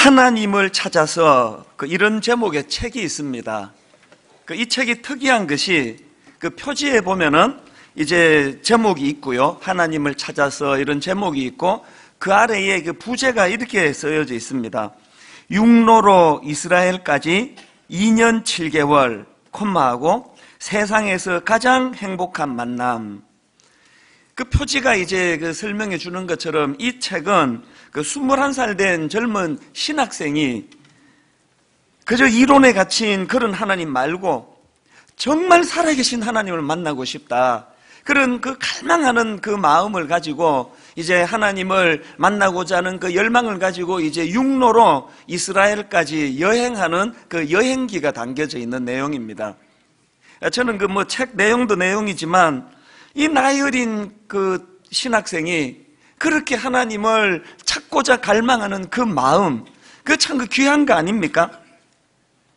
하나님을 찾아서 그 이런 제목의 책이 있습니다. 그 이 책이 특이한 것이 그 표지에 보면은 이제 제목이 있고요. 하나님을 찾아서 이런 제목이 있고 그 아래에 그 부제가 이렇게 쓰여져 있습니다. 육로로 이스라엘까지 2년 7개월 콤마하고 세상에서 가장 행복한 만남. 그 표지가 이제 그 설명해 주는 것처럼 이 책은 그 21살 된 젊은 신학생이 그저 이론에 갇힌 그런 하나님 말고 정말 살아계신 하나님을 만나고 싶다. 그런 그 갈망하는 그 마음을 가지고 이제 하나님을 만나고자 하는 그 열망을 가지고 이제 육로로 이스라엘까지 여행하는 그 여행기가 담겨져 있는 내용입니다. 저는 그 뭐 책 내용도 내용이지만 이 나이 어린 그 신학생이 그렇게 하나님을 찾고자 갈망하는 그 마음, 그 참 그 귀한 거 아닙니까?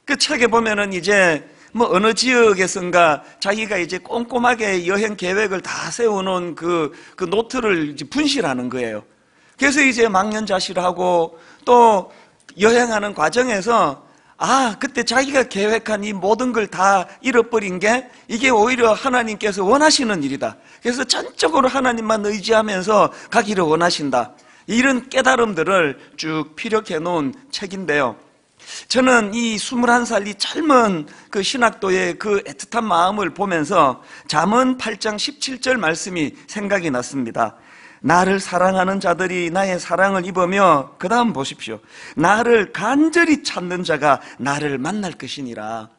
그 책에 보면은 이제 뭐 어느 지역에선가 자기가 이제 꼼꼼하게 여행 계획을 다 세워놓은 그, 그 노트를 분실하는 거예요. 그래서 이제 망연자실하고 또 여행하는 과정에서 아, 그때 자기가 계획한 이 모든 걸 다 잃어버린 게 이게 오히려 하나님께서 원하시는 일이다. 그래서 전적으로 하나님만 의지하면서 가기를 원하신다. 이런 깨달음들을 쭉 피력해 놓은 책인데요. 저는 이 21살 이 젊은 그 신학도의 그 애틋한 마음을 보면서 잠언 8장 17절 말씀이 생각이 났습니다. 나를 사랑하는 자들이 나의 사랑을 입으며 그 다음 보십시오. 나를 간절히 찾는 자가 나를 만날 것이니라.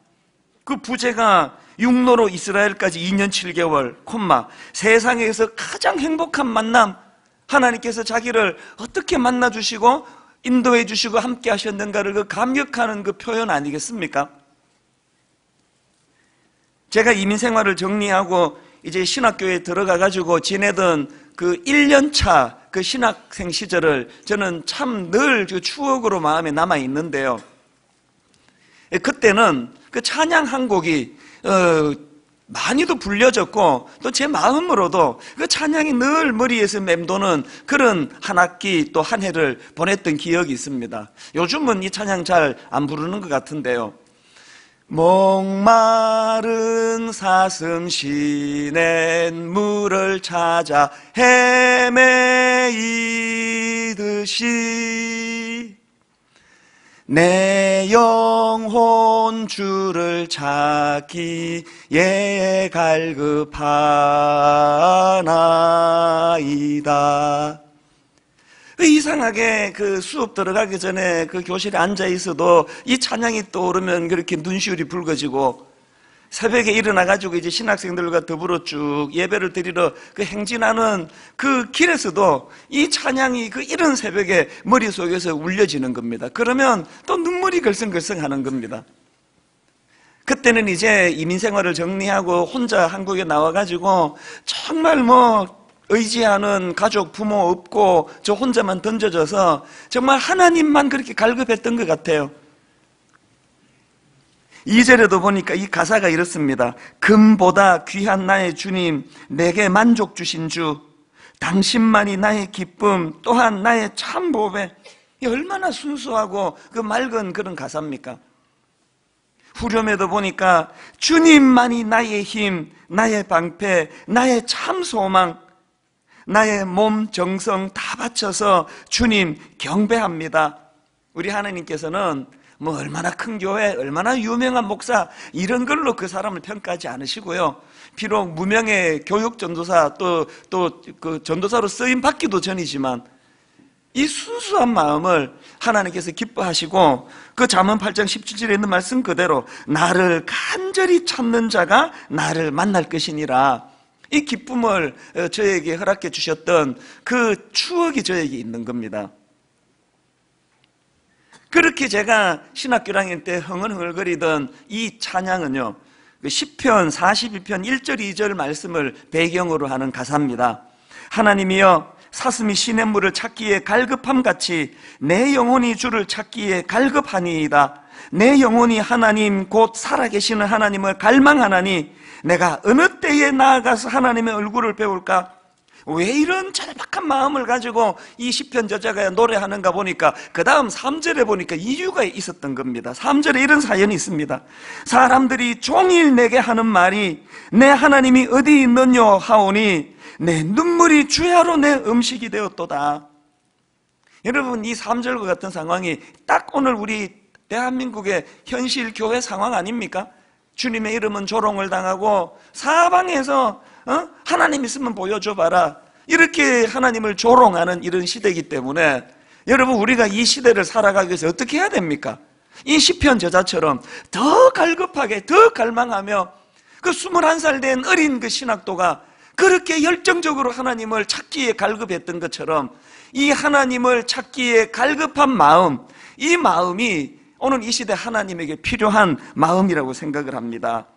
그 부제가 육로로 이스라엘까지 2년 7개월, 콤마, 세상에서 가장 행복한 만남, 하나님께서 자기를 어떻게 만나 주시고 인도해 주시고 함께 하셨는가를 그 감격하는 그 표현 아니겠습니까? 제가 이민 생활을 정리하고 이제 신학교에 들어가 가지고 지내던 그 1년차 그 신학생 시절을 저는 참 늘 그 추억으로 마음에 남아 있는데요. 그때는 그 찬양 한 곡이 어, 많이도 불려졌고 또 제 마음으로도 그 찬양이 늘 머리에서 맴도는 그런 한 학기 또 한 해를 보냈던 기억이 있습니다. 요즘은 이 찬양 잘 안 부르는 것 같은데요. 목마른 사슴 시낸 물을 찾아 헤매이듯이 내 영혼 주를 찾기에 갈급하나이다. 이상하게 그 수업 들어가기 전에 그 교실에 앉아 있어도 이 찬양이 떠오르면 그렇게 눈시울이 붉어지고 새벽에 일어나가지고 이제 신학생들과 더불어 쭉 예배를 드리러 그 행진하는 그 길에서도 이 찬양이 그 이른 새벽에 머릿속에서 울려지는 겁니다. 그러면 또 눈물이 걸성걸성 하는 겁니다. 그때는 이제 이민 생활을 정리하고 혼자 한국에 나와가지고 정말 뭐 의지하는 가족, 부모 없고 저 혼자만 던져져서 정말 하나님만 그렇게 갈급했던 것 같아요. 2절에도 보니까 이 가사가 이렇습니다. 금보다 귀한 나의 주님, 내게 만족 주신 주, 당신만이 나의 기쁨, 또한 나의 참 보배. 얼마나 순수하고 그 맑은 그런 가사입니까? 후렴에도 보니까 주님만이 나의 힘, 나의 방패, 나의 참 소망, 나의 몸, 정성 다 바쳐서 주님 경배합니다. 우리 하나님께서는 뭐 얼마나 큰 교회, 얼마나 유명한 목사 이런 걸로 그 사람을 평가하지 않으시고요. 비록 무명의 교육 전도사 또 또 그 전도사로 쓰임 받기도 전이지만 이 순수한 마음을 하나님께서 기뻐하시고 그 잠언 8장 17절에 있는 말씀 그대로 나를 간절히 찾는 자가 나를 만날 것이니라. 이 기쁨을 어, 저에게 허락해 주셨던 그 추억이 저에게 있는 겁니다. 그렇게 제가 신학교 다닐 때 흥얼흥얼거리던 이 찬양은요, 10편, 42편 1절, 2절 말씀을 배경으로 하는 가사입니다. 하나님이여, 사슴이 시냇물을 찾기에 갈급함 같이 내 영혼이 주를 찾기에 갈급하니이다. 내 영혼이 하나님 곧 살아계시는 하나님을 갈망하나니 내가 어느 때에 나아가서 하나님의 얼굴을 배울까? 왜 이런 절박한 마음을 가지고 이 시편 저자가 노래하는가 보니까 그 다음 3절에 보니까 이유가 있었던 겁니다. 3절에 이런 사연이 있습니다. 사람들이 종일 내게 하는 말이 내 하나님이 어디 있느냐 하오니 내 눈물이 주야로 내 음식이 되었도다. 여러분 이 3절과 같은 상황이 딱 오늘 우리 대한민국의 현실 교회 상황 아닙니까? 주님의 이름은 조롱을 당하고 사방에서 어? 하나님 있으면 보여줘봐라 이렇게 하나님을 조롱하는 이런 시대이기 때문에 여러분 우리가 이 시대를 살아가기 위해서 어떻게 해야 됩니까? 이 시편 저자처럼 더 갈급하게 더 갈망하며 그 21살 된 어린 그 신학도가 그렇게 열정적으로 하나님을 찾기에 갈급했던 것처럼 이 하나님을 찾기에 갈급한 마음 이 마음이 오늘 이 시대 하나님에게 필요한 마음이라고 생각을 합니다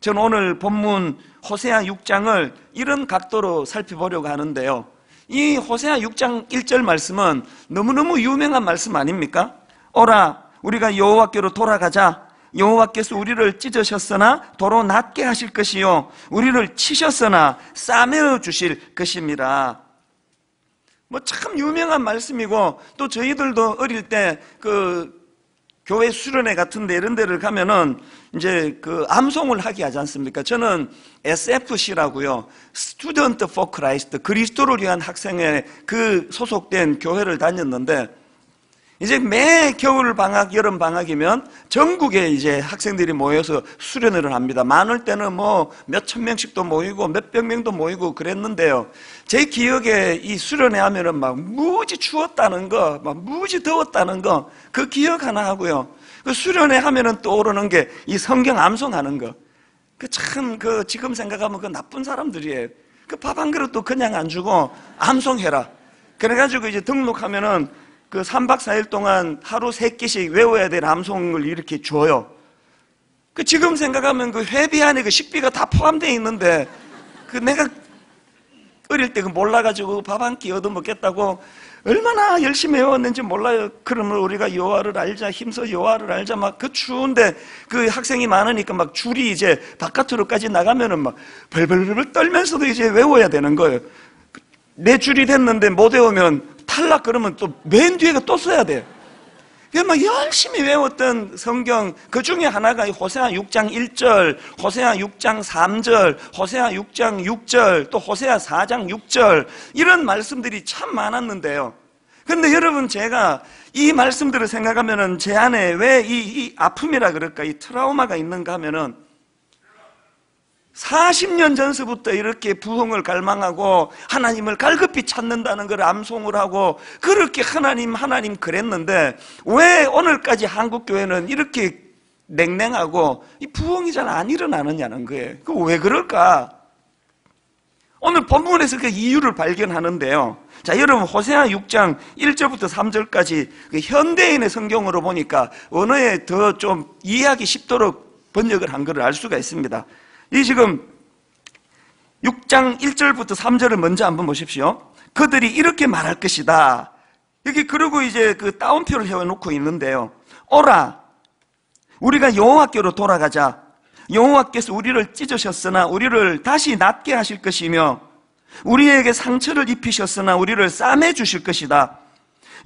저는 오늘 본문 호세아 6장을 이런 각도로 살펴보려고 하는데요. 이 호세아 6장 1절 말씀은 너무너무 유명한 말씀 아닙니까? 오라 우리가 여호와께로 돌아가자 여호와께서 우리를 찢으셨으나 도로 낫게 하실 것이요 우리를 치셨으나 싸매어 주실 것입니다. 뭐 참 유명한 말씀이고 또 저희들도 어릴 때 그 교회 수련회 같은 데 이런 데를 가면은 이제 그 암송을 하게 하지 않습니까? 저는 SFC라고요. For Christ. 그리스도를 위한 학생회 그 소속된 교회를 다녔는데 이제 매 겨울 방학, 여름 방학이면 전국에 이제 학생들이 모여서 수련회를 합니다. 많을 때는 뭐 몇 천 명씩도 모이고 몇백 명도 모이고 그랬는데요. 제 기억에 이 수련회 하면은 막 무지 추웠다는 거, 막 무지 더웠다는 거, 그 기억 하나 하고요. 그 수련회 하면은 떠오르는 게 이 성경 암송하는 거. 그 참, 그 지금 생각하면 그 나쁜 사람들이에요. 그 밥 한 그릇도 그냥 안 주고 암송해라. 그래가지고 이제 등록하면은 그 3박 4일 동안 하루 3끼씩 외워야 될 암송을 이렇게 줘요. 그 지금 생각하면 그 회비 안에 그 식비가 다 포함되어 있는데 그 내가 어릴 때 그 몰라가지고 밥 한 끼 얻어먹겠다고 얼마나 열심히 외웠는지 몰라요. 그러면 우리가 여호와를 알자, 힘써 여호와를 알자. 막 그 추운데 그 학생이 많으니까 막 줄이 이제 바깥으로까지 나가면은 막 벌벌벌 떨면서도 이제 외워야 되는 거예요. 내 줄이 됐는데 못 외우면 탈락 그러면 또 맨 뒤에가 또 써야 돼요. 그막 열심히 외웠던 성경 그 중에 하나가 호세아 6장 1절, 호세아 6장 3절, 호세아 6장 6절, 또 호세아 4장 6절 이런 말씀들이 참 많았는데요. 근데 여러분 제가 이 말씀들을 생각하면은 제 안에 왜이이 아픔이라 그럴까 이 트라우마가 있는가 하면은 40년 전서부터 이렇게 부흥을 갈망하고 하나님을 갈급히 찾는다는 걸 암송을 하고 그렇게 하나님 하나님 그랬는데 왜 오늘까지 한국 교회는 이렇게 냉랭하고 이 부흥이 잘 안 일어나느냐는 거예요. 그 왜 그럴까? 오늘 본문에서 그 이유를 발견하는데요. 자, 여러분 호세아 6장 1절부터 3절까지 그 현대인의 성경으로 보니까 언어에 더 좀 이해하기 쉽도록 번역을 한 것을 알 수가 있습니다. 이 지금 6장 1절부터 3절을 먼저 한번 보십시오. 그들이 이렇게 말할 것이다. 여기 그러고 이제 그 따옴표를 해놓고 있는데요. 오라, 우리가 여호와께로 돌아가자. 여호와께서 우리를 찢으셨으나 우리를 다시 낫게 하실 것이며 우리에게 상처를 입히셨으나 우리를 싸매 주실 것이다.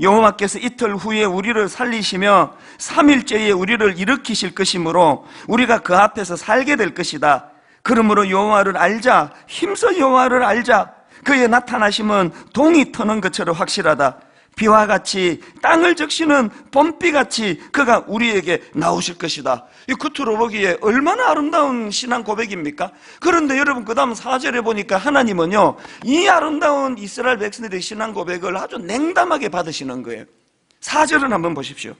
여호와께서 이틀 후에 우리를 살리시며 3일째에 우리를 일으키실 것이므로 우리가 그 앞에서 살게 될 것이다. 그러므로 여호와를 알자 힘써 여호와를 알자. 그의 나타나심은 동이 터는 것처럼 확실하다. 비와 같이 땅을 적시는 봄비같이 그가 우리에게 나오실 것이다. 이 겉으로 보기에 얼마나 아름다운 신앙 고백입니까? 그런데 여러분 그 다음 4절에 보니까 하나님은요 이 아름다운 이스라엘 백성들의 신앙 고백을 아주 냉담하게 받으시는 거예요. 4절은 한번 보십시오.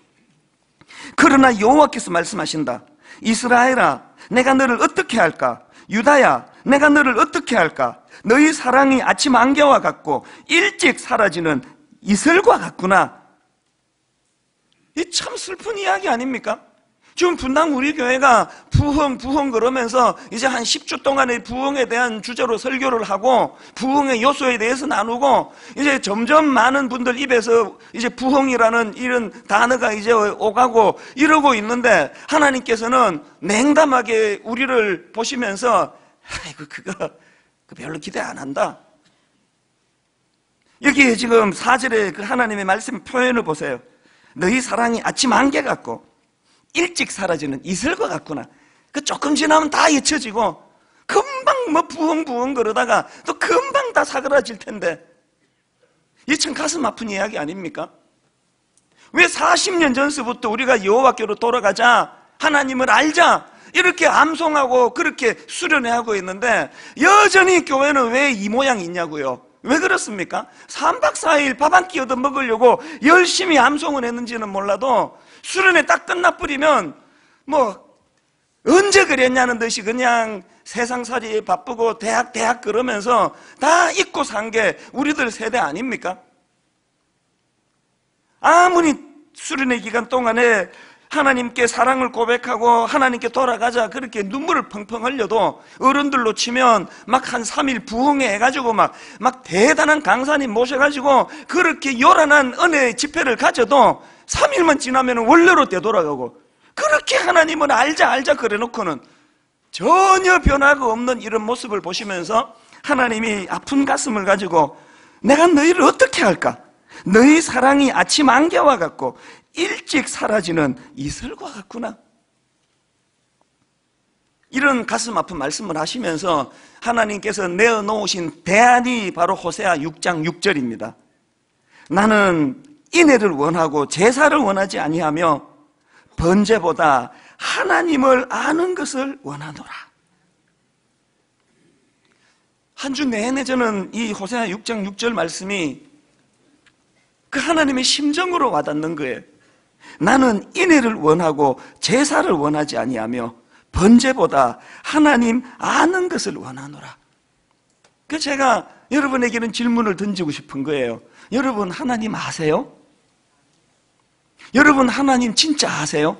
그러나 여호와께서 말씀하신다. 이스라엘아 내가 너를 어떻게 할까? 유다야, 내가 너를 어떻게 할까? 너희 사랑이 아침 안개와 같고 일찍 사라지는 이슬과 같구나. 이 참 슬픈 이야기 아닙니까? 지금 분당 우리 교회가 부흥, 부흥 그러면서 이제 한 10주 동안의 부흥에 대한 주제로 설교를 하고 부흥의 요소에 대해서 나누고 이제 점점 많은 분들 입에서 이제 부흥이라는 이런 단어가 이제 오가고 이러고 있는데 하나님께서는 냉담하게 우리를 보시면서 아이고, 그거, 그 별로 기대 안 한다. 여기 지금 사절에 그 하나님의 말씀 표현을 보세요. 너희 사랑이 아침 안개 같고 일찍 사라지는 이슬과 같구나. 그 조금 지나면 다 잊혀지고 금방 뭐 부엉부엉 그러다가 또 금방 다 사그라질 텐데 이 참 가슴 아픈 이야기 아닙니까? 왜 40년 전서부터 우리가 여호와께로 돌아가자 하나님을 알자 이렇게 암송하고 그렇게 수련회하고 있는데 여전히 교회는 왜 이 모양이 있냐고요? 왜 그렇습니까? 3박 4일 밥 한 끼 얻어 먹으려고 열심히 암송을 했는지는 몰라도 수련회 딱 끝나버리면 뭐 언제 그랬냐는 듯이 그냥 세상살이에 바쁘고 대학 대학 그러면서 다 잊고 산 게 우리들 세대 아닙니까? 아무리 수련회 기간 동안에 하나님께 사랑을 고백하고 하나님께 돌아가자 그렇게 눈물을 펑펑 흘려도 어른들로 치면 막 한 3일 부흥회 해가지고 막, 막 대단한 강사님 모셔가지고 그렇게 요란한 은혜 집회를 가져도 3일만 지나면 원래로 되돌아가고 그렇게 하나님을 알자 알자 그래 놓고는 전혀 변화가 없는 이런 모습을 보시면서 하나님이 아픈 가슴을 가지고 내가 너희를 어떻게 할까? 너희 사랑이 아침 안개와 같고 일찍 사라지는 이슬과 같구나. 이런 가슴 아픈 말씀을 하시면서 하나님께서 내어 놓으신 대안이 바로 호세아 6장 6절입니다. 나는 인애를 원하고 제사를 원하지 아니하며 번제보다 하나님을 아는 것을 원하노라. 한 주 내내 저는 이 호세아 6장 6절 말씀이 그 하나님의 심정으로 와닿는 거예요. 나는 인애를 원하고 제사를 원하지 아니하며 번제보다 하나님 아는 것을 원하노라. 그 제가 여러분에게는 질문을 던지고 싶은 거예요. 여러분 하나님 아세요? 여러분 하나님 진짜 아세요?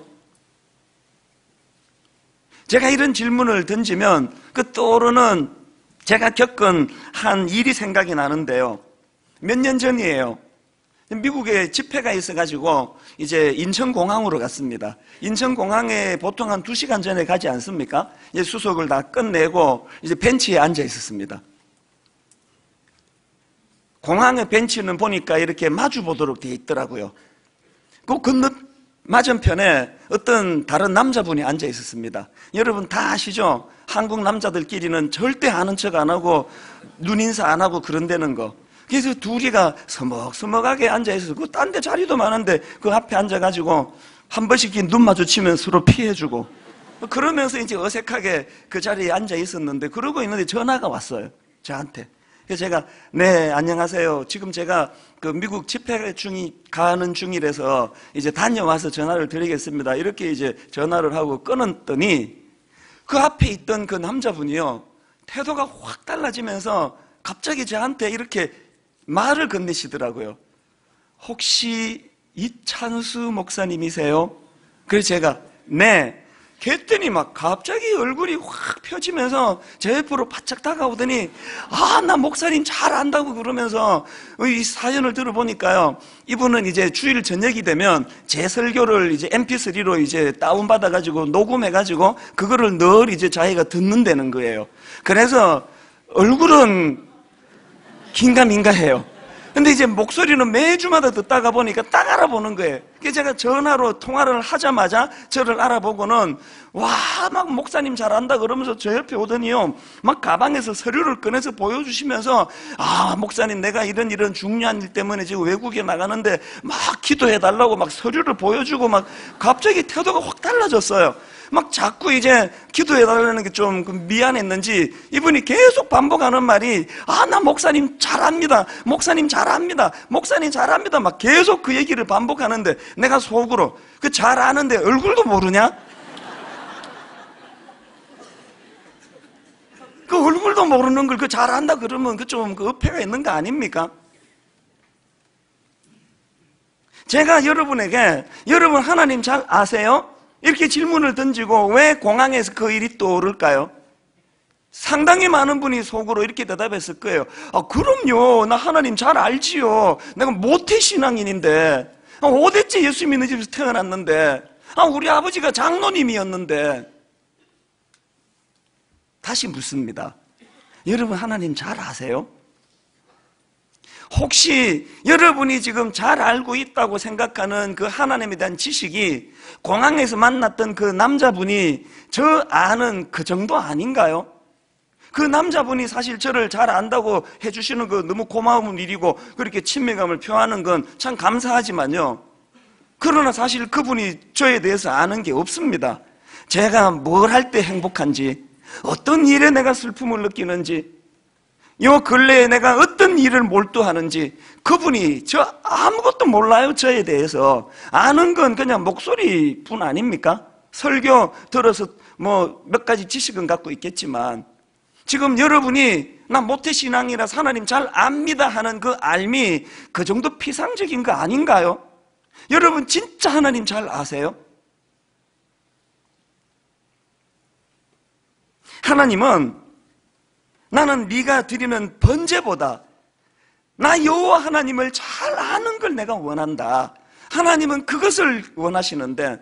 제가 이런 질문을 던지면 그 떠오르는 제가 겪은 한 일이 생각이 나는데요. 몇 년 전이에요. 미국에 집회가 있어가지고 이제 인천공항으로 갔습니다. 인천공항에 보통 한두 시간 전에 가지 않습니까? 이제 수속을 다 끝내고 이제 벤치에 앉아 있었습니다. 공항의 벤치는 보니까 이렇게 마주 보도록 되어 있더라고요. 그 건너 맞은편에 어떤 다른 남자분이 앉아 있었습니다. 여러분 다 아시죠? 한국 남자들끼리는 절대 아는 척 안 하고 눈인사 안 하고 그런다는 거. 그래서 둘이가 서먹서먹하게 앉아 있어서 그 딴 데 자리도 많은데 그 앞에 앉아 가지고 한 번씩 눈 마주치면 서로 피해 주고 그러면서 이제 어색하게 그 자리에 앉아 있었는데 그러고 있는데 전화가 왔어요. 저한테. 그래서 제가 네 안녕하세요. 지금 제가 그 미국 집회 중이 가는 중이라서 이제 다녀와서 전화를 드리겠습니다. 이렇게 이제 전화를 하고 끊었더니 그 앞에 있던 그 남자분이요 태도가 확 달라지면서 갑자기 저한테 이렇게 말을 건네시더라고요. 혹시 이찬수 목사님이세요? 그래서 제가 네. 그랬더니 막 갑자기 얼굴이 확 펴지면서 제 옆으로 바짝 다가오더니 아, 나 목사님 잘 안다고 그러면서 이 사연을 들어보니까요. 이분은 이제 주일 저녁이 되면 제 설교를 이제 mp3로 이제 다운받아 가지고 녹음해 가지고 그거를 늘 이제 자기가 듣는다는 거예요. 그래서 얼굴은 긴가민가해요. 근데 이제 목소리는 매주마다 듣다가 보니까 딱 알아보는 거예요. 그래서 제가 전화로 통화를 하자마자 저를 알아보고는 와, 막 목사님 잘한다 그러면서 저 옆에 오더니요. 막 가방에서 서류를 꺼내서 보여주시면서 아, 목사님 내가 이런 이런 중요한 일 때문에 지금 외국에 나가는데 막 기도해달라고 막 서류를 보여주고 막 갑자기 태도가 확 달라졌어요. 막 자꾸 이제 기도해달라는 게 좀 미안했는지 이분이 계속 반복하는 말이 아, 나 목사님 잘합니다. 목사님 잘합니다. 목사님 잘합니다. 막 계속 그 얘기를 반복하는데 내가 속으로 그 잘하는데 얼굴도 모르냐? 그 얼굴도 모르는 걸 그 잘한다 그러면 그 좀그 어폐가 있는 거 아닙니까? 제가 여러분에게 여러분 하나님 잘 아세요? 이렇게 질문을 던지고 왜 공항에서 그 일이 떠오를까요? 상당히 많은 분이 속으로 이렇게 대답했을 거예요. 아, 그럼요. 나 하나님 잘 알지요. 내가 모태 신앙인인데. 아, 5대째 예수 믿는 집에서 태어났는데. 아, 우리 아버지가 장로님이었는데. 다시 묻습니다. 여러분, 하나님 잘 아세요? 혹시 여러분이 지금 잘 알고 있다고 생각하는 그 하나님에 대한 지식이 공항에서 만났던 그 남자분이 저 아는 그 정도 아닌가요? 그 남자분이 사실 저를 잘 안다고 해주시는 거 너무 고마운 일이고 그렇게 친밀감을 표하는 건 참 감사하지만요. 그러나 사실 그분이 저에 대해서 아는 게 없습니다. 제가 뭘 할 때 행복한지, 어떤 일에 내가 슬픔을 느끼는지, 요 근래에 내가 어떤 일을 몰두하는지 그분이 저 아무것도 몰라요 저에 대해서 아는 건 그냥 목소리뿐 아닙니까? 설교 들어서 뭐 몇 가지 지식은 갖고 있겠지만 지금 여러분이 나 모태신앙이라 하나님 잘 압니다 하는 그 알미 그 정도 피상적인 거 아닌가요? 여러분 진짜 하나님 잘 아세요? 하나님은 나는 네가 드리는 번제보다 나 여호와 하나님을 잘 아는 걸 내가 원한다. 하나님은 그것을 원하시는데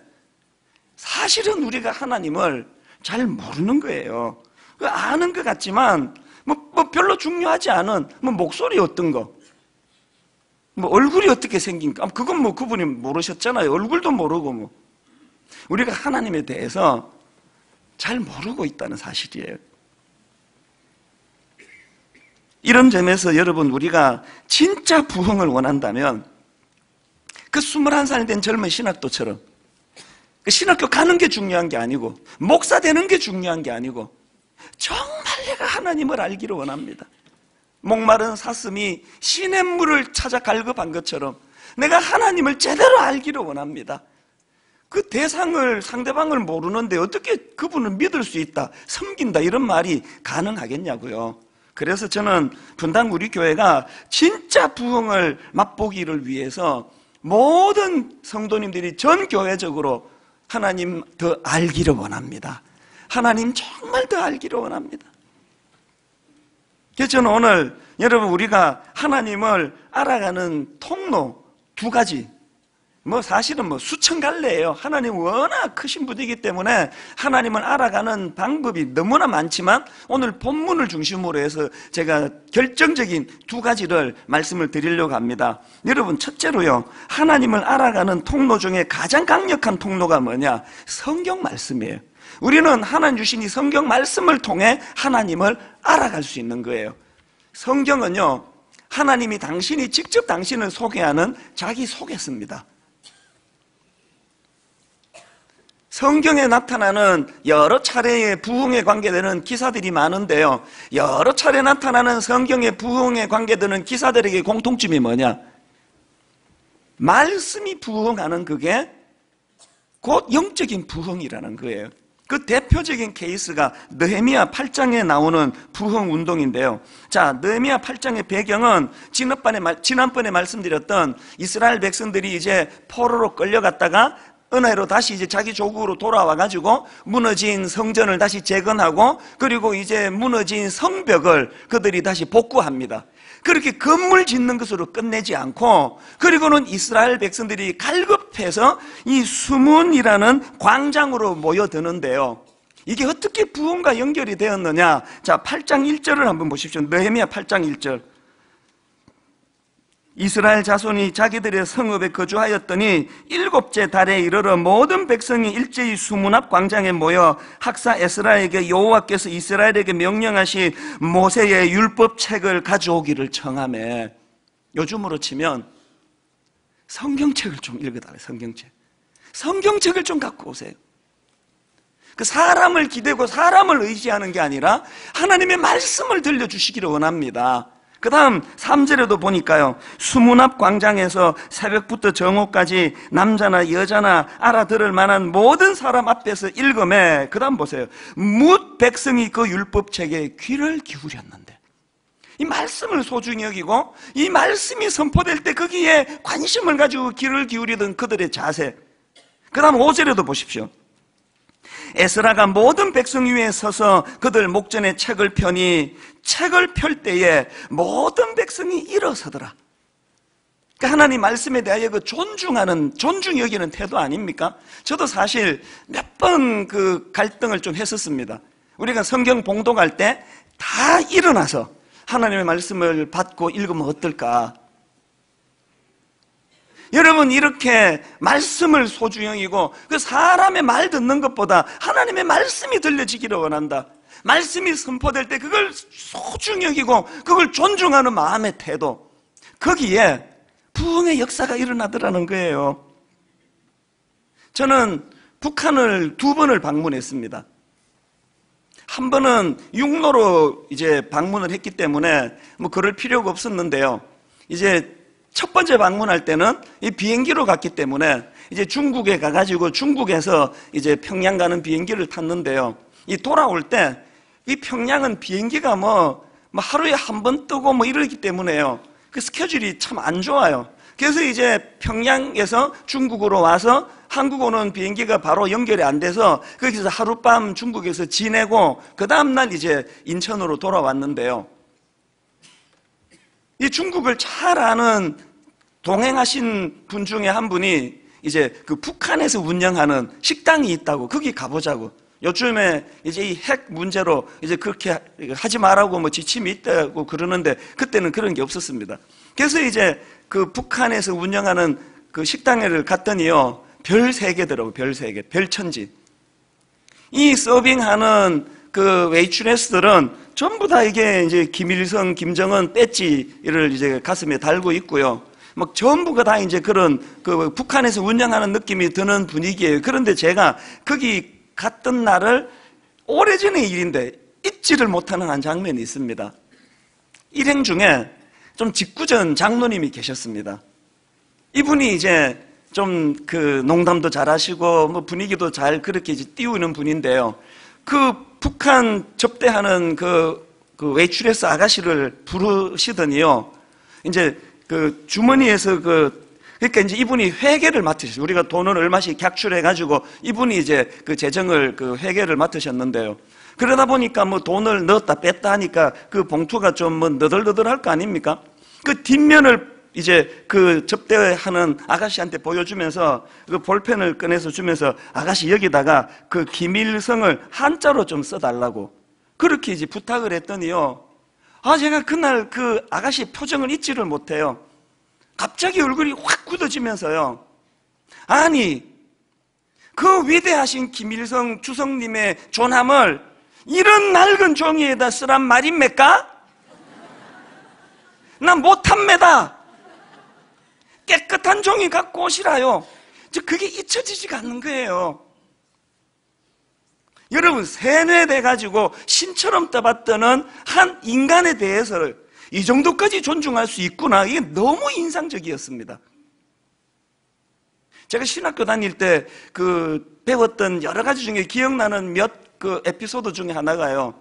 사실은 우리가 하나님을 잘 모르는 거예요. 그 아는 것 같지만 뭐, 뭐 별로 중요하지 않은 뭐 목소리 어떤 거, 뭐 얼굴이 어떻게 생긴가, 그건 뭐 그분이 모르셨잖아요. 얼굴도 모르고 뭐 우리가 하나님에 대해서 잘 모르고 있다는 사실이에요. 이런 점에서 여러분 우리가 진짜 부흥을 원한다면 그 21살 된 젊은 신학도처럼 그 신학교 가는 게 중요한 게 아니고 목사 되는 게 중요한 게 아니고 정말 내가 하나님을 알기를 원합니다. 목마른 사슴이 시냇물을 찾아 갈급한 것처럼 내가 하나님을 제대로 알기를 원합니다. 그 대상을 상대방을 모르는데 어떻게 그분을 믿을 수 있다, 섬긴다 이런 말이 가능하겠냐고요. 그래서 저는 분당 우리 교회가 진짜 부흥을 맛보기를 위해서 모든 성도님들이 전 교회적으로 하나님 더 알기를 원합니다. 하나님 정말 더 알기를 원합니다. 그래서 저는 오늘 여러분 우리가 하나님을 알아가는 통로 두 가지 뭐 사실은 뭐 수천 갈래예요. 하나님 워낙 크신 분이기 때문에 하나님을 알아가는 방법이 너무나 많지만 오늘 본문을 중심으로 해서 제가 결정적인 두 가지를 말씀을 드리려고 합니다. 여러분 첫째로요. 하나님을 알아가는 통로 중에 가장 강력한 통로가 뭐냐? 성경 말씀이에요. 우리는 하나님 주신 이 성경 말씀을 통해 하나님을 알아갈 수 있는 거예요. 성경은요. 하나님이 당신이 직접 당신을 소개하는 자기 소개서입니다. 성경에 나타나는 여러 차례의 부흥에 관계되는 기사들이 많은데요. 여러 차례 나타나는 성경의 부흥에 관계되는 기사들에게 공통점이 뭐냐? 말씀이 부흥하는 그게 곧 영적인 부흥이라는 거예요. 그 대표적인 케이스가 느헤미야 8장에 나오는 부흥 운동인데요. 자, 느헤미야 8장의 배경은 지난번에, 지난번에 말씀드렸던 이스라엘 백성들이 이제 포로로 끌려갔다가 은혜로 다시 이제 자기 조국으로 돌아와 가지고 무너진 성전을 다시 재건하고 그리고 이제 무너진 성벽을 그들이 다시 복구합니다. 그렇게 건물 짓는 것으로 끝내지 않고 그리고는 이스라엘 백성들이 갈급해서 이 수문이라는 광장으로 모여드는데요. 이게 어떻게 부흥과 연결이 되었느냐? 자, 8장 1절을 한번 보십시오. 느헤미야 8장 1절. 이스라엘 자손이 자기들의 성읍에 거주하였더니 일곱째 달에 이르러 모든 백성이 일제히 수문 앞 광장에 모여 학사 에스라에게 여호와께서 이스라엘에게 명령하신 모세의 율법 책을 가져오기를 청하매 요즘으로 치면 성경책을 좀 읽어달래 성경책. 성경책을 좀 갖고 오세요. 그 사람을 기대고 사람을 의지하는 게 아니라 하나님의 말씀을 들려주시기를 원합니다 그 다음 3절에도 보니까요. 수문 앞 광장에서 새벽부터 정오까지 남자나 여자나 알아들을 만한 모든 사람 앞에서 읽음에 그 다음 보세요. 묻 백성이 그 율법책에 귀를 기울였는데 이 말씀을 소중히 여기고 이 말씀이 선포될 때 거기에 관심을 가지고 귀를 기울이던 그들의 자세 그 다음 5절에도 보십시오. 에스라가 모든 백성 위에 서서 그들 목전에 책을 펴니 책을 펼 때에 모든 백성이 일어서더라. 그러니까 하나님 말씀에 대하여 그 존중하는, 존중 여기는 태도 아닙니까? 저도 사실 몇 번 그 갈등을 좀 했었습니다. 우리가 성경 봉독할 때 다 일어나서 하나님의 말씀을 받고 읽으면 어떨까? 여러분 이렇게 말씀을 소중히 여기고 그 사람의 말 듣는 것보다 하나님의 말씀이 들려지기를 원한다. 말씀이 선포될 때 그걸 소중히 여기고 그걸 존중하는 마음의 태도 거기에 부흥의 역사가 일어나더라는 거예요. 저는 북한을 두 번을 방문했습니다. 한 번은 육로로 이제 방문을 했기 때문에 뭐 그럴 필요가 없었는데요. 이제 첫 번째 방문할 때는 이 비행기로 갔기 때문에 이제 중국에 가가지고 중국에서 이제 평양 가는 비행기를 탔는데요. 이 돌아올 때 이 평양은 비행기가 뭐, 뭐 하루에 한 번 뜨고 뭐 이러기 때문에요. 그 스케줄이 참 안 좋아요. 그래서 이제 평양에서 중국으로 와서 한국 오는 비행기가 바로 연결이 안 돼서 거기서 하룻밤 중국에서 지내고 그 다음날 이제 인천으로 돌아왔는데요. 이 중국을 잘 아는 동행하신 분 중에 한 분이 이제 그 북한에서 운영하는 식당이 있다고 거기 가보자고. 요즘에 이제 이 핵 문제로 이제 그렇게 하지 말라고 뭐 지침이 있다고 그러는데 그때는 그런 게 없었습니다. 그래서 이제 그 북한에서 운영하는 그 식당을 갔더니요. 별 세 개더라고, 별 세 개. 별 천지. 이 서빙하는 그 웨이트레스들은 전부 다 이게 이제 김일성, 김정은 배지를 이제 가슴에 달고 있고요. 막 전부가 다 이제 그런 그 북한에서 운영하는 느낌이 드는 분위기예요. 그런데 제가 거기 갔던 날을 오래전의 일인데 잊지를 못하는 한 장면이 있습니다. 일행 중에 좀 직구전 장로님이 계셨습니다. 이분이 이제 좀 그 농담도 잘하시고 뭐 분위기도 잘 그렇게 띄우는 분인데요. 그 북한 접대하는 그, 그 외출해서 아가씨를 부르시더니요. 이제 그 주머니에서 그 그러니까 이제 이분이 회계를 맡으셨어요. 우리가 돈을 얼마씩 객출해가지고 이분이 이제 그 재정을 그 회계를 맡으셨는데요. 그러다 보니까 뭐 돈을 넣었다 뺐다 하니까 그 봉투가 좀 뭐 너덜너덜할 거 아닙니까? 그 뒷면을 이제 그 접대하는 아가씨한테 보여주면서 그 볼펜을 꺼내서 주면서 아가씨 여기다가 그 김일성을 한자로 좀 써달라고 그렇게 이제 부탁을 했더니요. 아, 제가 그날 그 아가씨 표정을 잊지를 못해요. 갑자기 얼굴이 확 굳어지면서요. 아니, 그 위대하신 김일성 주성님의 존함을 이런 낡은 종이에다 쓰란 말입니까? 난 못합니다. 깨끗한 종이 갖고 오시라요. 즉 그게 잊혀지지가 않는 거예요. 여러분 세뇌돼 가지고 신처럼 떠받드는 한 인간에 대해서를 이 정도까지 존중할 수 있구나. 이게 너무 인상적이었습니다. 제가 신학교 다닐 때 그 배웠던 여러 가지 중에 기억나는 몇 그 에피소드 중에 하나가요.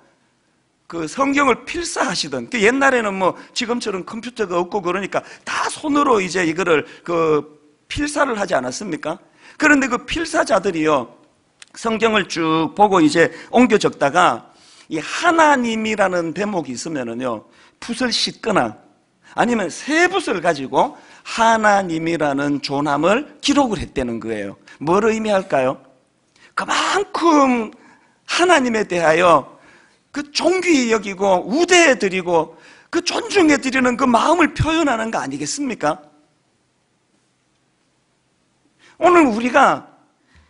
그 성경을 필사하시던 그 옛날에는 뭐 지금처럼 컴퓨터가 없고 그러니까 다 손으로 이제 이거를 그 필사를 하지 않았습니까? 그런데 그 필사자들이요 성경을 쭉 보고 이제 옮겨 적다가 이 하나님이라는 대목이 있으면은요 붓을 씻거나 아니면 새 붓을 가지고 하나님이라는 존함을 기록을 했다는 거예요. 뭘 의미할까요? 그만큼 하나님에 대하여 그 존귀히 여기고 우대해 드리고 그 존중해 드리는 그 마음을 표현하는 거 아니겠습니까? 오늘 우리가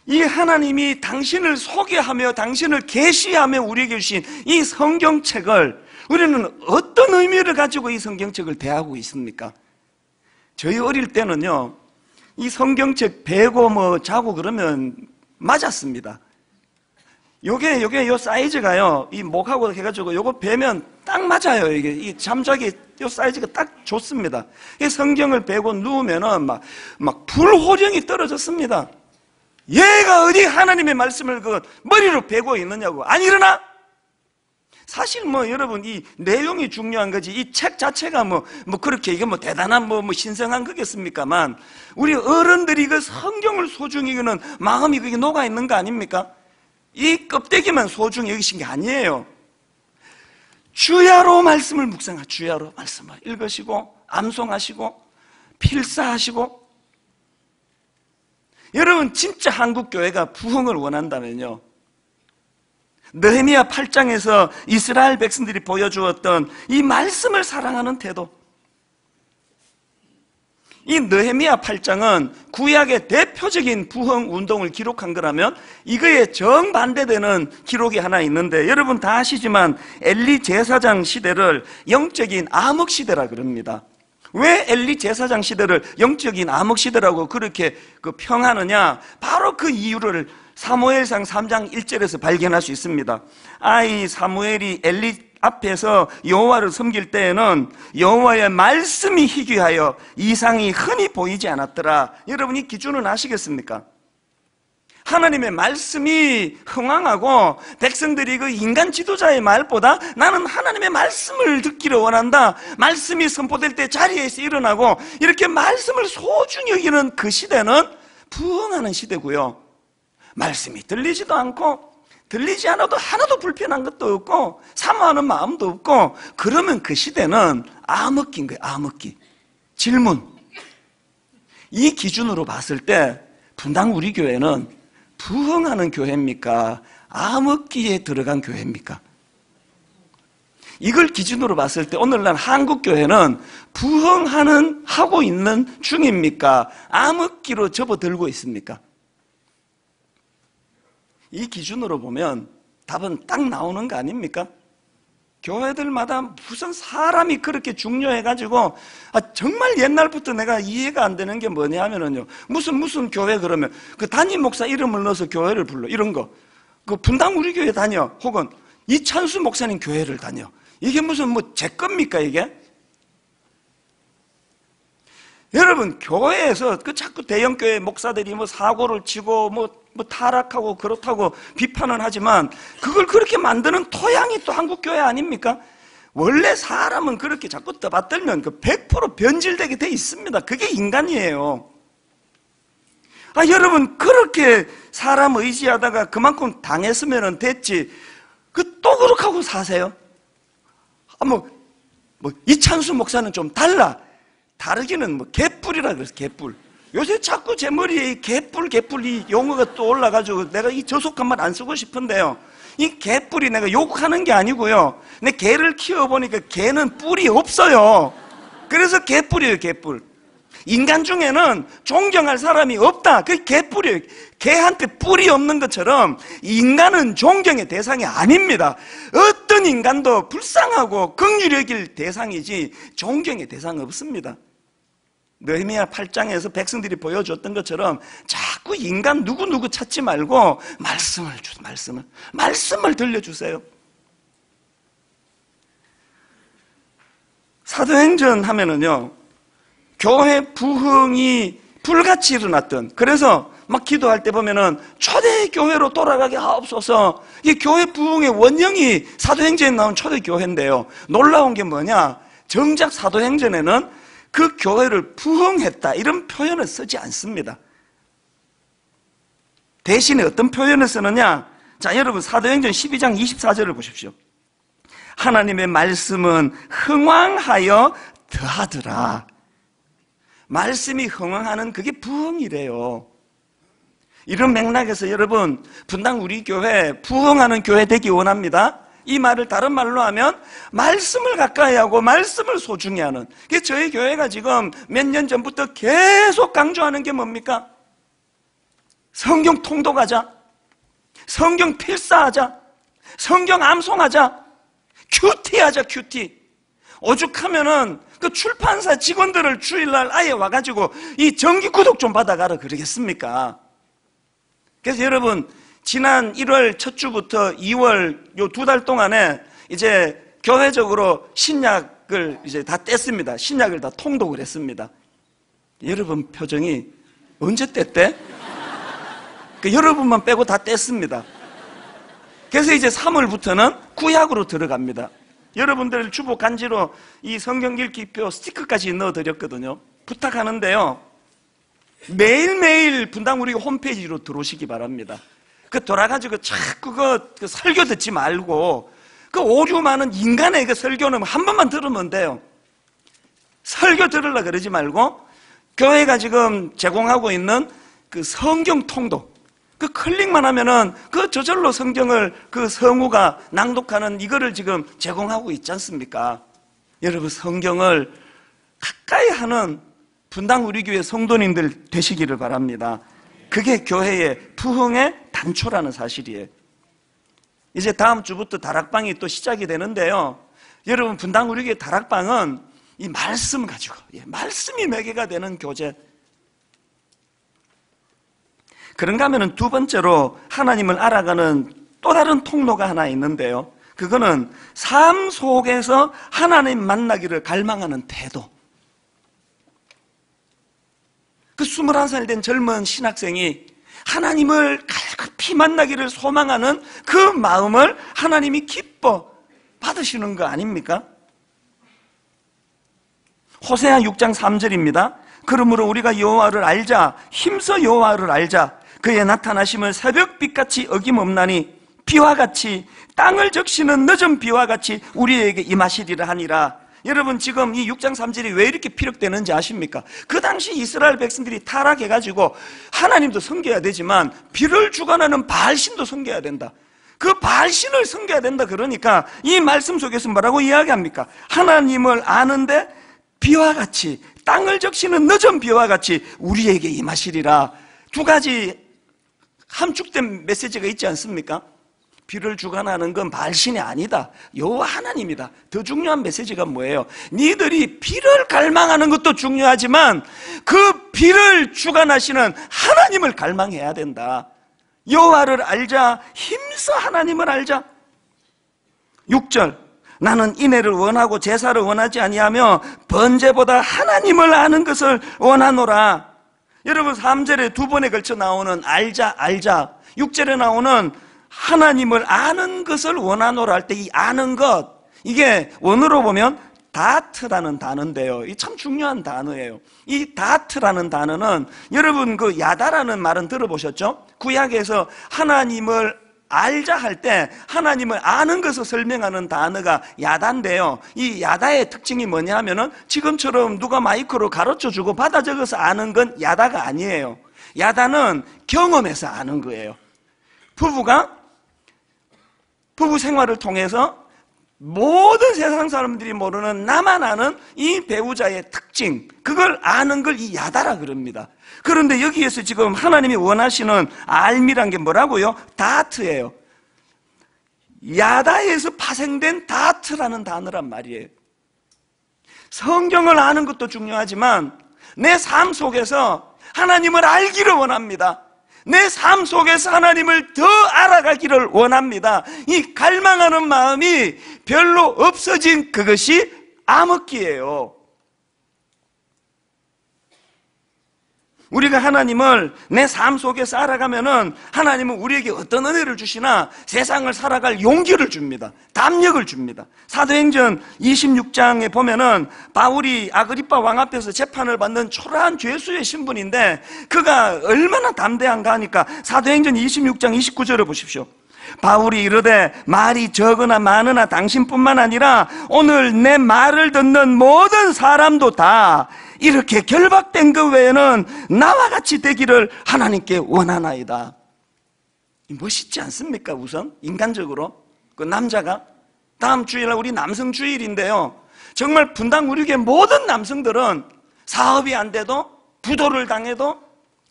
이 하나님이 당신을 소개하며 당신을 계시하며 우리에게 주신 이 성경책을 우리는 어떤 의미를 가지고 이 성경책을 대하고 있습니까? 저희 어릴 때는요, 이 성경책 배고 뭐 자고 그러면 맞았습니다. 요게, 요게, 요 사이즈가요, 이 목하고 해 가지고 요거 베면 딱 맞아요. 이게, 이 잠자기 요 사이즈가 딱 좋습니다. 이 성경을 베고 누우면은 막, 막 불호령이 떨어졌습니다. 얘가 어디 하나님의 말씀을 그 머리로 베고 있느냐고. 안 일어나? 사실 뭐 여러분 이 내용이 중요한 거지 이 책 자체가 뭐, 뭐 그렇게 이게 뭐 대단한 뭐, 뭐 신성한 거겠습니까만 우리 어른들이 그 성경을 소중히 여기는 마음이 그게 녹아 있는 거 아닙니까? 이 껍데기만 소중히 여기신 게 아니에요. 주야로 말씀을 묵상하, 주야로 말씀을 읽으시고, 암송하시고, 필사하시고. 여러분, 진짜 한국교회가 부흥을 원한다면요. 느헤미야 8장에서 이스라엘 백성들이 보여주었던 이 말씀을 사랑하는 태도. 이 느헤미야 8장은 구약의 대표적인 부흥 운동을 기록한 거라면 이거에 정반대되는 기록이 하나 있는데 여러분 다 아시지만 엘리 제사장 시대를 영적인 암흑 시대라 그럽니다. 왜 엘리 제사장 시대를 영적인 암흑 시대라고 그렇게 그 평하느냐? 바로 그 이유를 사무엘상 3장 1절에서 발견할 수 있습니다. 아이 사무엘이 엘리 앞에서 여호와를 섬길 때에는 여호와의 말씀이 희귀하여 이상이 흔히 보이지 않았더라. 여러분이 기준은 아시겠습니까? 하나님의 말씀이 흥황하고 백성들이 그 인간 지도자의 말보다 나는 하나님의 말씀을 듣기를 원한다. 말씀이 선포될 때 자리에서 일어나고 이렇게 말씀을 소중히 여기는 그 시대는 부흥하는 시대고요. 말씀이 들리지도 않고 들리지 않아도 하나도 불편한 것도 없고 사모하는 마음도 없고 그러면 그 시대는 암흑기인 거예요. 암흑기. 질문. 이 기준으로 봤을 때 분당 우리 교회는 부흥하는 교회입니까? 암흑기에 들어간 교회입니까? 이걸 기준으로 봤을 때 오늘날 한국 교회는 부흥하는 하고 있는 중입니까? 암흑기로 접어들고 있습니까? 이 기준으로 보면 답은 딱 나오는 거 아닙니까? 교회들마다 무슨 사람이 그렇게 중요해가지고 아, 정말 옛날부터 내가 이해가 안 되는 게 뭐냐 하면은요 무슨 무슨 교회 그러면 그 담임 목사 이름을 넣어서 교회를 불러 이런 거그 분당 우리 교회 다녀 혹은 이찬수 목사님 교회를 다녀 이게 무슨 뭐 제 겁니까 이게? 여러분 교회에서 그 자꾸 대형 교회 목사들이 뭐 사고를 치고 뭐, 뭐 타락하고 그렇다고 비판은 하지만 그걸 그렇게 만드는 토양이 또 한국 교회 아닙니까? 원래 사람은 그렇게 자꾸 떠받들면 그 100% 변질되게 돼 있습니다. 그게 인간이에요. 아 여러분 그렇게 사람 의지하다가 그만큼 당했으면 됐지. 그 또 그렇게 하고 사세요? 아, 뭐, 뭐 이찬수 목사는 좀 달라. 다르기는 뭐 개뿔이라 그래서 개뿔. 요새 자꾸 제 머리에 이 개뿔 개뿔 이 용어가 또 올라가지고 내가 이 저속한 말 안 쓰고 싶은데요. 이 개뿔이 내가 욕하는 게 아니고요. 내 개를 키워보니까 개는 뿔이 없어요. 그래서 개뿔이에요, 개뿔. 인간 중에는 존경할 사람이 없다. 그 개뿔이에요. 개한테 뿔이 없는 것처럼 인간은 존경의 대상이 아닙니다. 어떤 인간도 불쌍하고 긍휼히 여길 대상이지 존경의 대상 없습니다. 느헤미야 8장에서 백성들이 보여줬던 것처럼 자꾸 인간 누구누구 찾지 말고 말씀을 주 말씀을 말씀을 들려주세요. 사도행전 하면은요 교회 부흥이 불같이 일어났던 그래서 막 기도할 때 보면은 초대 교회로 돌아가게 하옵소서. 이 교회 부흥의 원형이 사도행전에 나온 초대 교회인데요. 놀라운 게 뭐냐? 정작 사도행전에는 그 교회를 부흥했다 이런 표현을 쓰지 않습니다. 대신에 어떤 표현을 쓰느냐? 자, 여러분 사도행전 12장 24절을 보십시오. 하나님의 말씀은 흥왕하여 더하더라. 말씀이 흥왕하는 그게 부흥이래요. 이런 맥락에서 여러분 분당 우리 교회 부흥하는 교회 되기 원합니다. 이 말을 다른 말로 하면 말씀을 가까이 하고 말씀을 소중히 하는. 그 저희 교회가 지금 몇 년 전부터 계속 강조하는 게 뭡니까? 성경 통독하자. 성경 필사하자. 성경 암송하자. 큐티하자 큐티. 오죽하면은 그 출판사 직원들을 주일날 아예 와가지고 이 정기 구독 좀 받아가라 그러겠습니까? 그래서 여러분 지난 1월 첫 주부터 2월 요 두 달 동안에 이제 교회적으로 신약을 이제 다 뗐습니다. 신약을 다 통독을 했습니다. 여러분 표정이 언제 뗐대? 그 여러분만 빼고 다 뗐습니다. 그래서 이제 3월부터는 구약으로 들어갑니다. 여러분들 주보 간지로 이 성경 읽기표 스티커까지 넣어드렸거든요. 부탁하는데요. 매일매일 분당 우리 홈페이지로 들어오시기 바랍니다. 그 돌아가지고 자꾸 그, 그 설교 듣지 말고 그 오류 많은 인간의 그 설교는 한 번만 들으면 돼요. 설교 들으려 그러지 말고 교회가 지금 제공하고 있는 그 성경 통독 그 클릭만 하면은 그 저절로 성경을 그 성우가 낭독하는 이거를 지금 제공하고 있지 않습니까? 여러분 성경을 가까이 하는 분당 우리 교회 성도님들 되시기를 바랍니다. 그게 교회의 부흥의 단초라는 사실이에요. 이제 다음 주부터 다락방이 또 시작이 되는데요. 여러분 분당 우리 교회 다락방은 이 말씀 가지고 예, 말씀이 매개가 되는 교제. 그런가 하면은 두 번째로 하나님을 알아가는 또 다른 통로가 하나 있는데요. 그거는 삶 속에서 하나님 만나기를 갈망하는 태도. 그 21살 된 젊은 신학생이 하나님을 갈급히 만나기를 소망하는 그 마음을 하나님이 기뻐 받으시는 거 아닙니까? 호세아 6장 3절입니다. 그러므로 우리가 여호와를 알자 힘써 여호와를 알자 그의 나타나심을 새벽빛같이 어김없나니 비와 같이 땅을 적시는 늦은 비와 같이 우리에게 임하시리라 하니라 여러분 지금 이 6장 3절이 왜 이렇게 피력되는지 아십니까? 그 당시 이스라엘 백성들이 타락해가지고 하나님도 섬겨야 되지만 비를 주관하는 바알신도 섬겨야 된다 그 바알신을 섬겨야 된다 그러니까 이 말씀 속에서 뭐라고 이야기합니까? 하나님을 아는데 비와 같이 땅을 적시는 늦은 비와 같이 우리에게 임하시리라 두 가지 함축된 메시지가 있지 않습니까? 비를 주관하는 건 발신이 아니다. 여호와 하나님이다. 더 중요한 메시지가 뭐예요? 니들이 비를 갈망하는 것도 중요하지만 그 비를 주관하시는 하나님을 갈망해야 된다. 여호와를 알자. 힘써 하나님을 알자. 6절 나는 인애를 원하고 제사를 원하지 아니하며 번제보다 하나님을 아는 것을 원하노라. 여러분 3절에 두 번에 걸쳐 나오는 알자 알자 6절에 나오는 하나님을 아는 것을 원하노라 할 때 이 아는 것 이게 원어로 보면 다트라는 단어인데요. 이 참 중요한 단어예요. 이 다트라는 단어는 여러분 그 야다라는 말은 들어보셨죠? 구약에서 하나님을 알자 할 때 하나님을 아는 것을 설명하는 단어가 야다인데요. 이 야다의 특징이 뭐냐 하면은 지금처럼 누가 마이크로 가르쳐 주고 받아 적어서 아는 건 야다가 아니에요. 야다는 경험에서 아는 거예요. 부부가 부부 생활을 통해서 모든 세상 사람들이 모르는 나만 아는 이 배우자의 특징, 그걸 아는 걸 이 야다라 그럽니다. 그런데 여기에서 지금 하나님이 원하시는 알미란 게 뭐라고요? 다트예요. 야다에서 파생된 다트라는 단어란 말이에요. 성경을 아는 것도 중요하지만 내 삶 속에서 하나님을 알기를 원합니다. 내 삶 속에서 하나님을 더 알아가기를 원합니다. 이 갈망하는 마음이 별로 없어진 그것이 암흑기예요. 우리가 하나님을 내 삶 속에서 알아가면은 하나님은 우리에게 어떤 은혜를 주시나 세상을 살아갈 용기를 줍니다. 담력을 줍니다. 사도행전 26장에 보면은 바울이 아그리파 왕 앞에서 재판을 받는 초라한 죄수의 신분인데 그가 얼마나 담대한가 하니까 사도행전 26장 29절을 보십시오. 바울이 이르되 말이 적으나 많으나 당신뿐만 아니라 오늘 내 말을 듣는 모든 사람도 다 이렇게 결박된 그 외에는 나와 같이 되기를 하나님께 원하나이다. 멋있지 않습니까? 우선 인간적으로 그 남자가 다음 주일 우리 남성 주일인데요. 정말 분당 우리 교회 모든 남성들은 사업이 안 돼도 부도를 당해도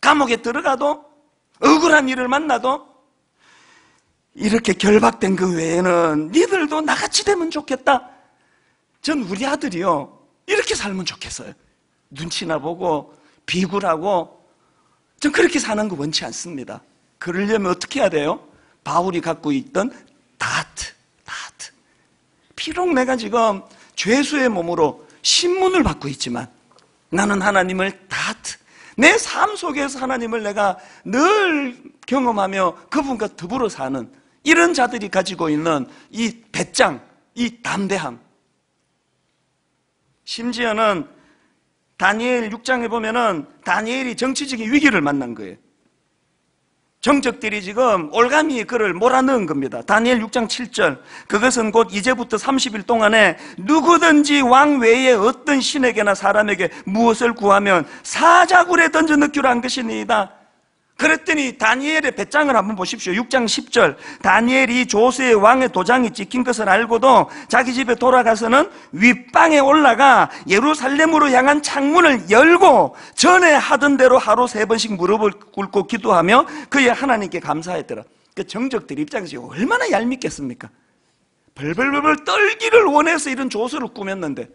감옥에 들어가도 억울한 일을 만나도 이렇게 결박된 그 외에는 니들도 나같이 되면 좋겠다. 전 우리 아들이요. 이렇게 살면 좋겠어요. 눈치나 보고 비굴하고 전 그렇게 사는 거 원치 않습니다. 그러려면 어떻게 해야 돼요? 바울이 갖고 있던 다트, 다트. 비록 내가 지금 죄수의 몸으로 신문을 받고 있지만 나는 하나님을 다트, 내 삶 속에서 하나님을 내가 늘 경험하며 그분과 더불어 사는 이런 자들이 가지고 있는 이 배짱, 이 담대함. 심지어는 다니엘 6장에 보면은 다니엘이 정치적인 위기를 만난 거예요. 정적들이 지금 올가미 그를 몰아넣은 겁니다. 다니엘 6장 7절. 그것은 곧 이제부터 30일 동안에 누구든지 왕 외에 어떤 신에게나 사람에게 무엇을 구하면 사자굴에 던져 넣기로 한 것이니이다. 그랬더니 다니엘의 배짱을 한번 보십시오. 6장 10절. 다니엘이 조세의 왕의 도장이 찍힌 것을 알고도 자기 집에 돌아가서는 윗방에 올라가 예루살렘으로 향한 창문을 열고 전에 하던 대로 하루 세 번씩 무릎을 꿇고 기도하며 그의 하나님께 감사했더라. 그 정적들 입장에서 얼마나 얄밉겠습니까? 벌벌벌벌 떨기를 원해서 이런 조서를 꾸몄는데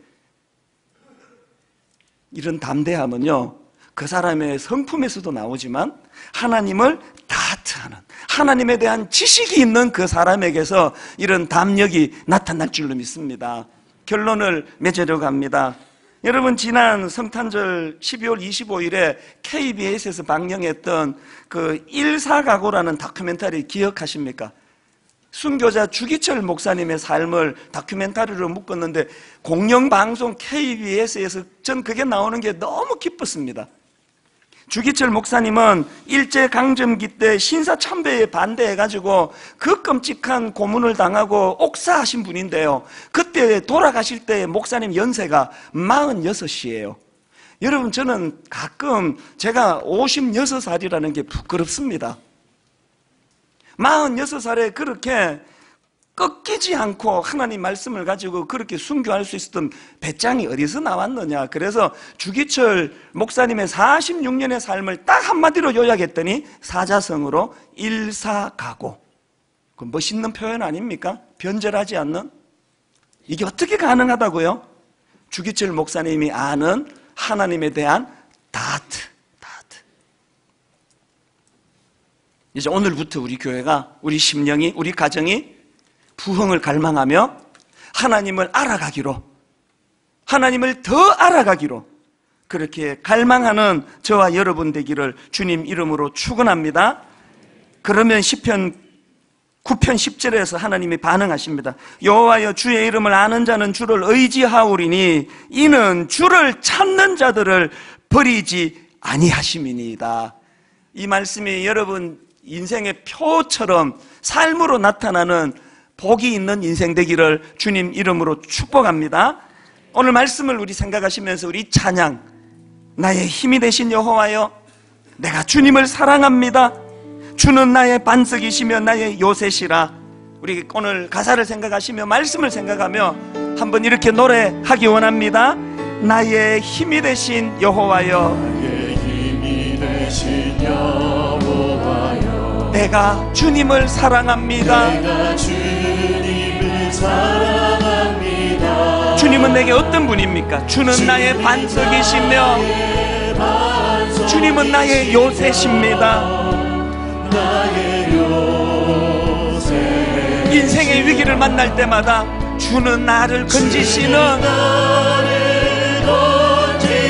이런 담대함은요 그 사람의 성품에서도 나오지만 하나님을 다트하는 하나님에 대한 지식이 있는 그 사람에게서 이런 담력이 나타날 줄로 믿습니다. 결론을 맺으려고 합니다. 여러분 지난 성탄절 12월 25일에 KBS에서 방영했던 그 일사가고라는 다큐멘터리 기억하십니까? 순교자 주기철 목사님의 삶을 다큐멘터리로 묶었는데 공영방송 KBS에서 전 그게 나오는 게 너무 기뻤습니다. 주기철 목사님은 일제강점기 때 신사참배에 반대해가지고 그 끔찍한 고문을 당하고 옥사하신 분인데요. 그때 돌아가실 때 목사님 연세가 46이에요. 여러분, 저는 가끔 제가 56살이라는 게 부끄럽습니다. 46살에 그렇게 꺾이지 않고 하나님 말씀을 가지고 그렇게 순교할 수 있었던 배짱이 어디서 나왔느냐. 그래서 주기철 목사님의 46년의 삶을 딱 한마디로 요약했더니 사자성으로 일사가고. 그 멋있는 표현 아닙니까? 변절하지 않는? 이게 어떻게 가능하다고요? 주기철 목사님이 아는 하나님에 대한 다트, 다트. 이제 오늘부터 우리 교회가, 우리 심령이, 우리 가정이 부흥을 갈망하며 하나님을 알아가기로 하나님을 더 알아가기로 그렇게 갈망하는 저와 여러분 되기를 주님 이름으로 축원합니다. 그러면 시편 9편 10절에서 하나님이 반응하십니다. 여호와여 주의 이름을 아는 자는 주를 의지하오리니 이는 주를 찾는 자들을 버리지 아니하심이니이다. 이 말씀이 여러분 인생의 표처럼 삶으로 나타나는 복이 있는 인생 되기를 주님 이름으로 축복합니다. 오늘 말씀을 우리 생각하시면서 우리 찬양 나의 힘이 되신 여호와여 내가 주님을 사랑합니다. 주는 나의 반석이시며 나의 요새시라. 우리 오늘 가사를 생각하시며 말씀을 생각하며 한번 이렇게 노래하기 원합니다. 나의 힘이 되신 여호와여 나의 힘이 되신 여호와여 내가 주님을 사랑합니다. 내가 주님을 사랑합니다 주님은 내게 어떤 분입니까? 주는 나의 반석이시며 주님은 나의 요새십니다. 인생의 위기를 만날 때마다 주는 나를 건지시는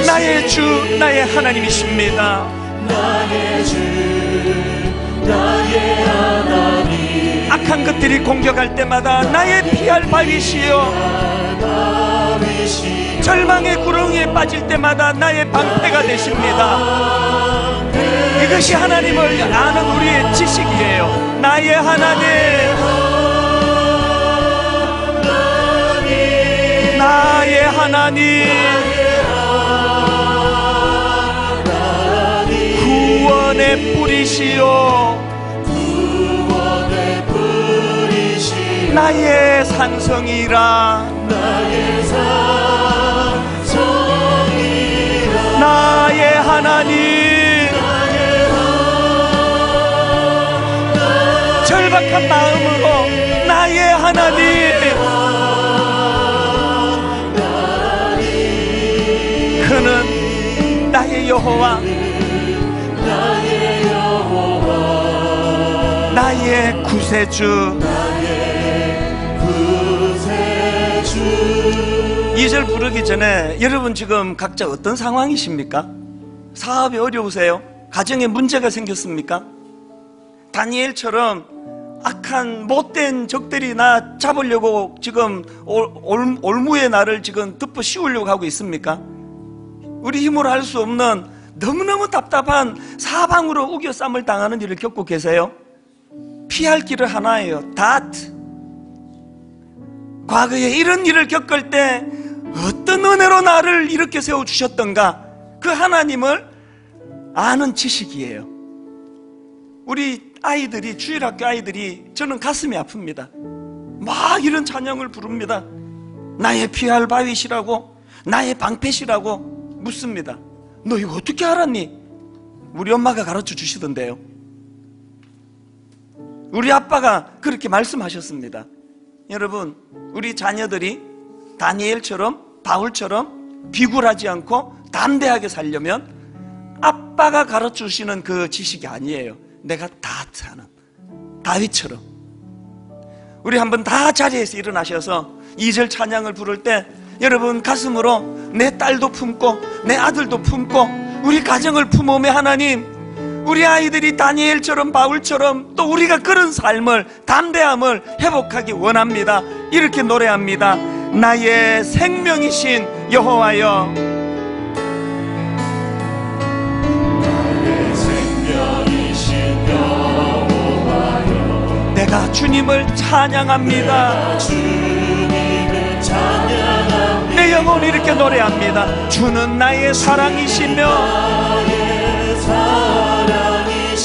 나의 주, 나의 하나님이십니다. 나의 주 나의 하나님 악한 것들이 공격할 때마다 나의 피할 바위시여 바위시 절망의 구렁이에 빠질 때마다 나의 방패가 되십니다. 이것이 하나님을 아는 우리의 지식이에요. 나의 하나님, 나의 하나님, 구원의 뿌리시요, 나의 산성이라, 나의 산성이라. 나의 하나님. 절박한 마음으로 나의 하나님. 그는 나의 여호와. 나의 나의 구세주 2절 부르기 전에 여러분 지금 각자 어떤 상황이십니까? 사업이 어려우세요? 가정에 문제가 생겼습니까? 다니엘처럼 악한 못된 적들이 나 잡으려고 지금 올, 올, 올무의 나를 지금 덮어 씌우려고 하고 있습니까? 우리 힘으로 할 수 없는 너무너무 답답한 사방으로 우겨쌈을 당하는 일을 겪고 계세요? 피할 길은 하나예요. 다트. 과거에 이런 일을 겪을 때 어떤 은혜로 나를 이렇게 세워주셨던가 그 하나님을 아는 지식이에요. 우리 아이들이 주일학교 아이들이 저는 가슴이 아픕니다. 막 이런 찬양을 부릅니다. 나의 피할 바위시라고 나의 방패시라고 묻습니다. 너 이거 어떻게 알았니? 우리 엄마가 가르쳐 주시던데요. 우리 아빠가 그렇게 말씀하셨습니다. 여러분, 우리 자녀들이 다니엘처럼 바울처럼 비굴하지 않고 담대하게 살려면 아빠가 가르쳐 주시는 그 지식이 아니에요. 내가 다 하는 다윗처럼. 우리 한번 다 자리에서 일어나셔서 2절 찬양을 부를 때 여러분 가슴으로 내 딸도 품고 내 아들도 품고 우리 가정을 품어매 하나님 우리 아이들이 다니엘처럼 바울처럼 또 우리가 그런 삶을 담대함을 회복하기 원합니다. 이렇게 노래합니다. 나의 생명이신 여호와여 내가 주님을 찬양합니다. 주님을 찬양합니다 내 영혼이 이렇게 노래합니다. 주는 나의 사랑이시며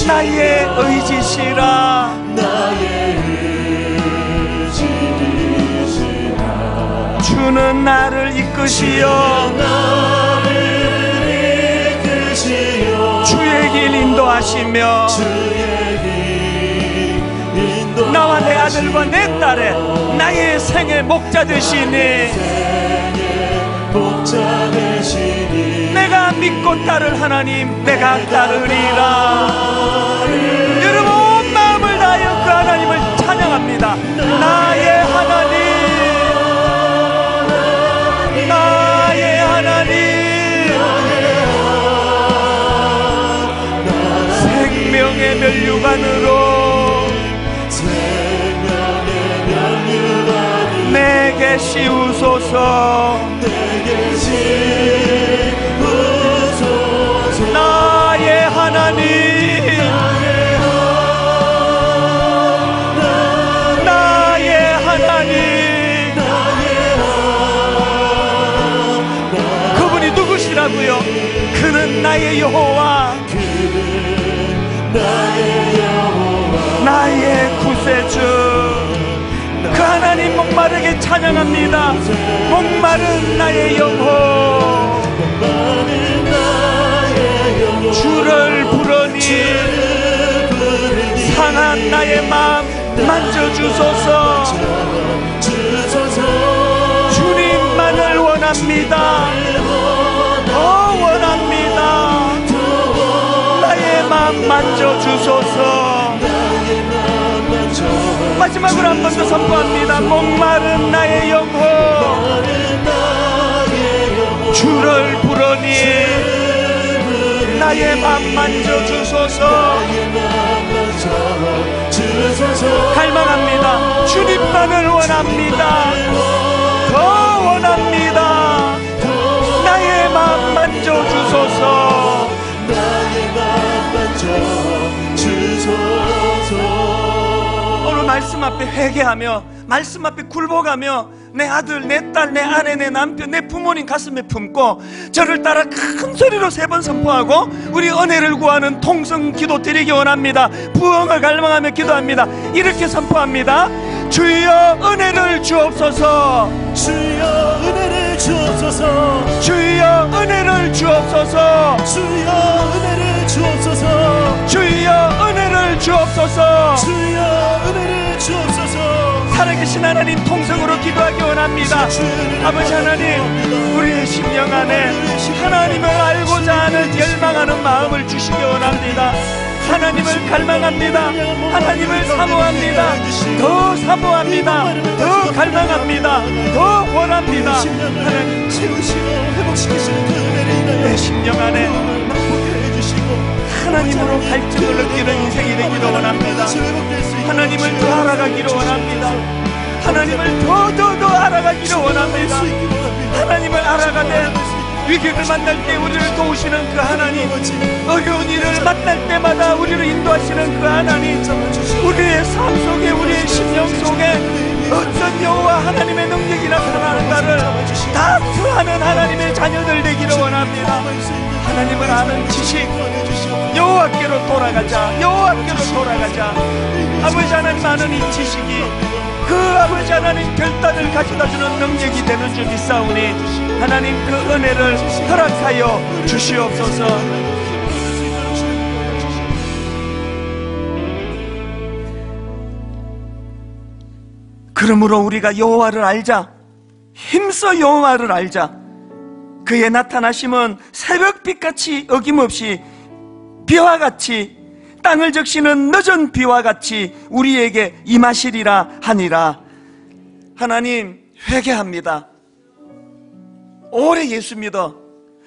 나의 의지시라. 나의 주는 나를 이끄시오. 주의 길 인도하시며 나와 내 아들과 내 딸의 나의 생의 목자 되시니 내가 믿고 따를 하나님 내가 따르리라 씌우소서 내게 지 목마르게 찬양합니다. 목마른 나의 영혼. 주를 부르니 상한 나의 마음 만져주소서. 주소서 주님만을 원합니다. 더 원합니다. 나의 마음 만져주소서 마지막으로 한 번 더 선포합니다. 목마른 나의 영혼. 주를 부르니 나의 마음 만져주소서. 주소서 갈망합니다. 주님만을 원합니다. 더 원합니다. 나의 마음 만져 주소서 말씀 앞에 회개하며 말씀 앞에 굴복하며 내 아들, 내 딸, 내 아내, 내 남편, 내 부모님 가슴에 품고 저를 따라 큰 소리로 세 번 선포하고 우리 은혜를 구하는 통성 기도 드리기 원합니다. 부흥을 갈망하며 기도합니다. 이렇게 선포합니다. 주여 은혜를 주옵소서. 주여 은혜를 주옵소서 주여 은혜를 주옵소서. 주여 은혜를 주옵소서 주여 은혜를 주옵소서. 주여 은혜를 주옵소서 살아계신 하나님 통성으로 기도하기 원합니다. 아버지 하나님, 우리의 심령 안에 하나님을 알고자 하는 열망하는 마음을 주시기 원합니다. 하나님을 갈망합니다. 하나님을 사모합니다. 더 사모합니다. 더 갈망합니다. 더 원합니다. 하나님, 채우시고 회복시키시는 그 은혜를 내 심령 안에 하나님으로 갈증을 느끼는 인생이 되기를 원합니다. 하나님을 더 알아가기를 원합니다. 하나님을 더 더 더 알아가기를 원합니다. 하나님을 알아가되 위기를 만날 때 우리를 도우시는 그 하나님 어려운 일을 만날 때마다 우리를 인도하시는 그 하나님 우리의 삶 속에 우리의 심령 속에 어떤 여호와 하나님의 능력이 나타나는가를 다투하는 하나님의 자녀들 되기를 원합니다 하나님을 아는 지식 여호와께로 돌아가자. 여호와께로 돌아가자. 아버지 하나님 아는 이 지식이 그 아버지 하나님 결단을 가져다주는 능력이 되는 줄 믿사오니 하나님 그 은혜를 허락하여 주시옵소서. 그러므로 우리가 여호와를 알자. 힘써 여호와를 알자. 그의 나타나심은 새벽빛같이 어김없이 비와 같이 땅을 적시는 늦은 비와 같이 우리에게 임하시리라 하니라. 하나님 회개합니다. 오래 예수 믿어.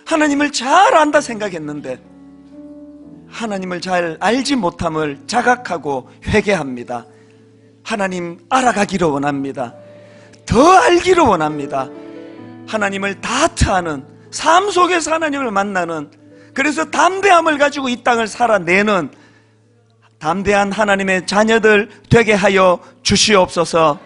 하나님을 잘 안다 생각했는데 하나님을 잘 알지 못함을 자각하고 회개합니다. 하나님 알아가기를 원합니다. 더 알기를 원합니다. 하나님을 다트하는 삶 속에서 하나님을 만나는 그래서 담대함을 가지고 이 땅을 살아내는 담대한 하나님의 자녀들 되게 하여 주시옵소서